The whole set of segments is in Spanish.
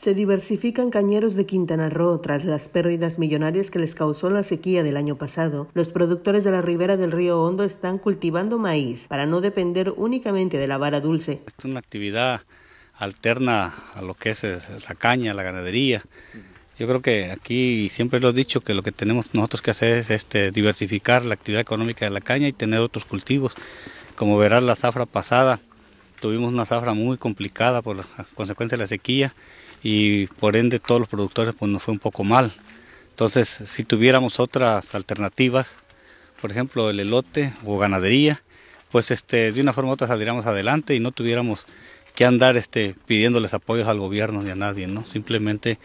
Se diversifican cañeros de Quintana Roo tras las pérdidas millonarias que les causó la sequía del año pasado. Los productores de la ribera del río Hondo están cultivando maíz para no depender únicamente de la vara dulce. Es una actividad alterna a lo que es la caña, la ganadería. Yo creo que aquí siempre lo he dicho que lo que tenemos nosotros que hacer es este, diversificar la actividad económica de la caña y tener otros cultivos. Como verás la zafra pasada, tuvimos una zafra muy complicada por consecuencia de la sequía y por ende todos los productores pues nos fue un poco mal. Entonces si tuviéramos otras alternativas, por ejemplo el elote o ganadería, pues este, de una forma u otra saldríamos adelante y no tuviéramos que andar este, pidiéndoles apoyos al gobierno ni a nadie, ¿no? Simplemente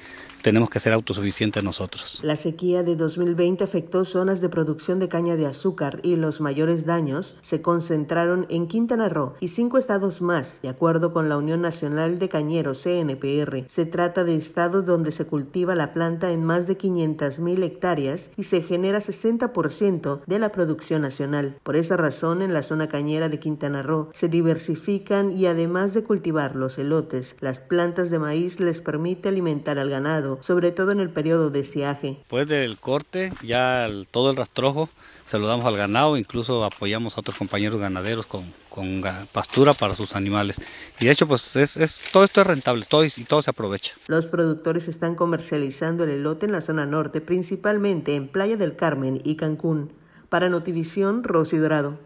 tenemos que ser autosuficientes nosotros. La sequía de 2020 afectó zonas de producción de caña de azúcar y los mayores daños se concentraron en Quintana Roo y cinco estados más, de acuerdo con la Unión Nacional de Cañeros CNPR. Se trata de estados donde se cultiva la planta en más de 500 mil hectáreas y se genera 60% de la producción nacional. Por esa razón, en la zona cañera de Quintana Roo se diversifican y además de cultivar los elotes, las plantas de maíz les permite alimentar al ganado sobre todo en el periodo de estiaje. Después del corte, ya todo el rastrojo se lo damos al ganado, incluso apoyamos a otros compañeros ganaderos con, con pastura para sus animales. Y de hecho, pues es, es, todo esto es rentable todo, y todo se aprovecha. Los productores están comercializando el elote en la zona norte, principalmente en Playa del Carmen y Cancún. Para Notivisión, Rosy Dorado.